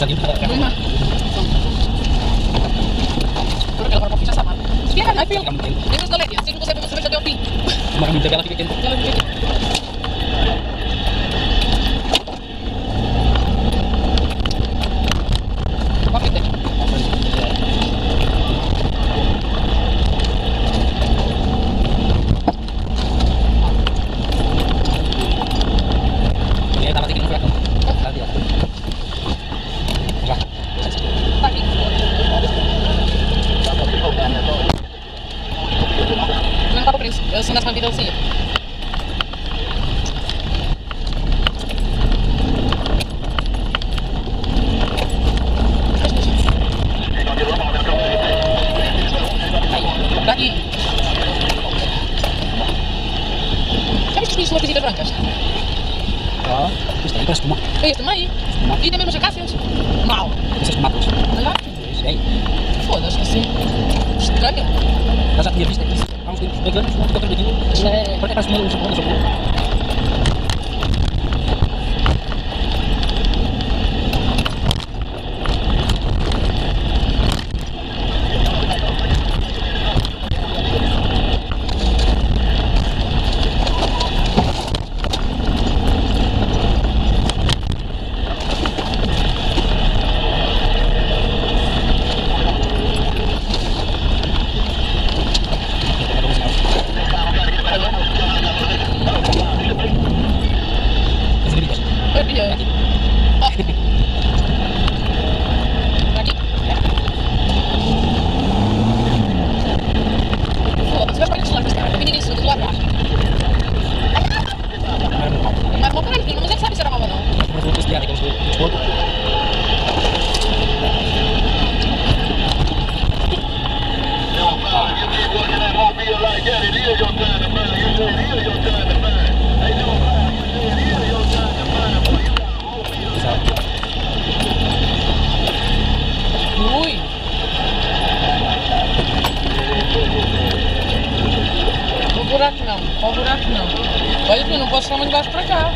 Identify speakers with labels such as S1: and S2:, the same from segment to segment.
S1: Já digo, é,
S2: Não é? Por aquela forma já sabe. Explica, não é filho.
S1: Fica muito quente.
S2: Lembra-se da Lédia? Eu na vida, eu saía. Aí, daqui. Viste que isso são coisitas brancas?
S1: Ó, isto aí parece tomate.
S2: É este também. E mesmo jacáceas. Mau.
S1: Essas tomates.
S2: Olha lá. Foda-se, assim. Estranho.
S1: Eu já tinha visto isso há uns tempos. É grande, não fica transmitido.
S2: É.
S1: Porque parece uma sabor, Вот, звездка начала, поменялись в
S2: глазах. O buraco não. Olha não posso ficar muito baixo para cá.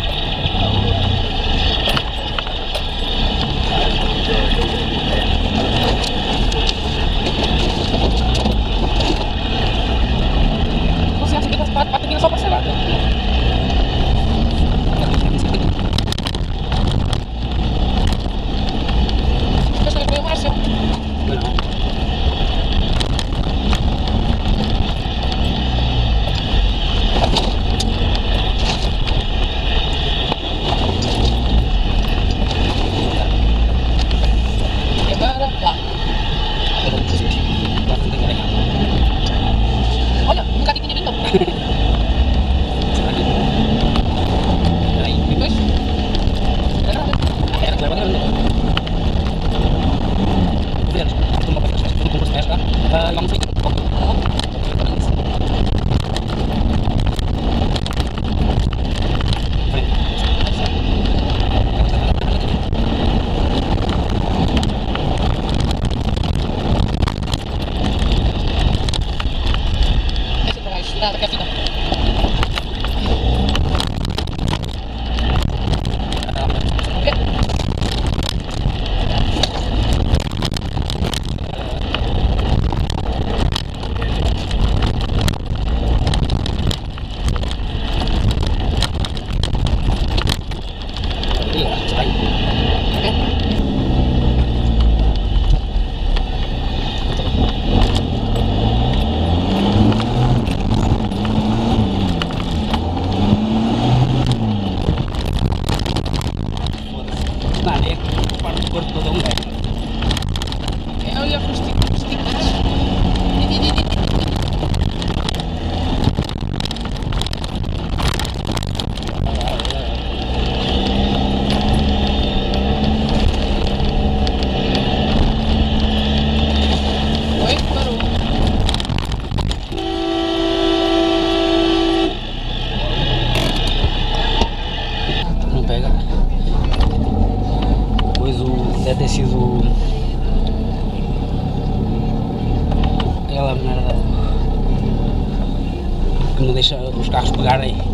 S2: Você acha que tá batendo aqui só para ser Mas também foi o Márcio.
S1: Não, não.
S2: E agora, lá.
S1: Eu vou fazer isso. Lá não tem que ganhar.
S2: Olha, nunca tinha vindo.
S1: Será que- Peraí.
S2: Depois. Era nada.
S1: Era que leva grande. Veremos. Estou numa parte das festas. Estou no concurso de festa. Ah, e vamos ver.
S2: Esse para baixo. Nada, que é a fita. Ok?
S1: Nada, é que parte do corpo todo é um gajo.
S2: Eu ia para os
S1: Deve ter sido. Aquela merda. Que não deixa os carros pegarem